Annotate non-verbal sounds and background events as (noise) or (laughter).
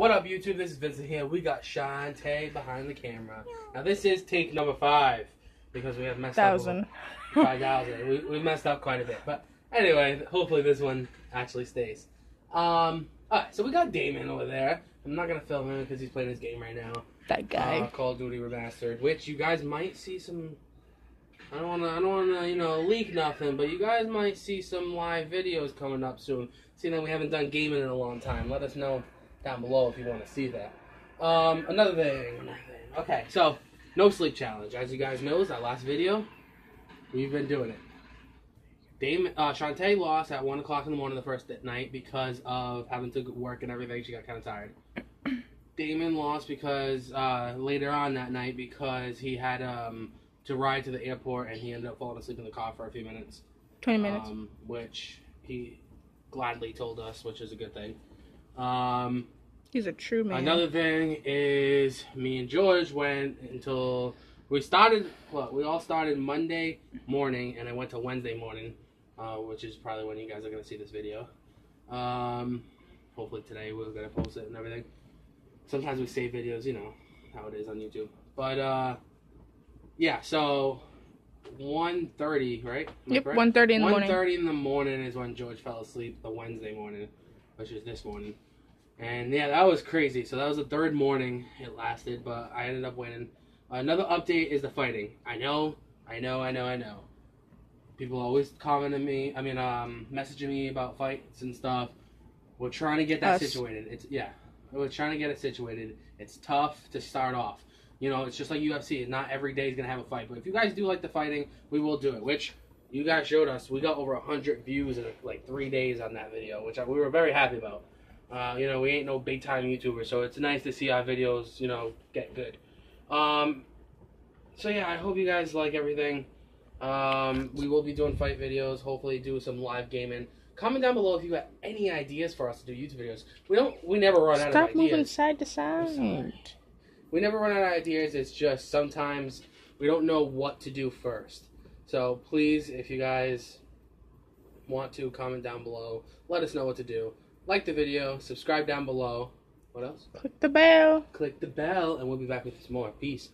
What up, YouTube? This is Vincent here. We got Shantae behind the camera. Now, this is take number five because we have messed Thousand. up. Five thousand. We, we messed up quite a bit. But anyway, hopefully this one actually stays. Um, alright, so we got Damon over there. I'm not going to film him because he's playing his game right now. That Uh, guy. Call of Duty Remastered, which you guys might see some. I don't wanna, I don't wanna, you know, leak nothing, but you guys might see some live videos coming up soon. Seeing that we haven't done gaming in a long time, let us know down below if you want to see that. Um, another thing. Okay, so no sleep challenge. As you guys know, is that last video, we've been doing it. Damon, uh, Shantae lost at one o'clock in the morning the first night because of having to work and everything. She got kind of tired. (clears throat) Damon lost because uh, later on that night because he had um, to ride to the airport and he ended up falling asleep in the car for a few minutes. 20 minutes. Um, which he gladly told us, which is a good thing. Um, He's a true man. Another thing is me and George went until we started. Well, we all started Monday morning, and I went to Wednesday morning, uh, which is probably when you guys are gonna see this video. Um, hopefully today we're gonna post it and everything. Sometimes we save videos, you know how it is on YouTube. But uh, yeah, so 1.30, right? Am Yep, correct? 1.30 in the morning. 1.30 in the morning is when George fell asleep the Wednesday morning, which is this morning. And yeah, that was crazy. So that was the third morning it lasted, but I ended up winning. Another update is the fighting. I know, I know, I know, I know. People always commenting me. I mean, um, messaging me about fights and stuff. We're trying to get that Us. situated. It's yeah, we're trying to get it situated. It's tough to start off. You know, it's just like UFC. Not every day is gonna have a fight. But if you guys do like the fighting, we will do it. Which you guys showed us. We got over hundred views in like three days on that video, which I, we were very happy about. Uh, you know, we ain't no big time YouTuber, so it's nice to see our videos, you know, get good. Um, so yeah, I hope you guys like everything. Um, we will be doing fight videos. Hopefully, do some live gaming. Comment down below if you got any ideas for us to do YouTube videos. We don't. We never run out of ideas. Stop moving side to side. We never run out of ideas. It's just sometimes we don't know what to do first. So please, if you guys want to, comment down below. Let us know what to do. Like the video. Subscribe down below. What else? Click the bell. Click the bell, and we'll be back with some more. Peace.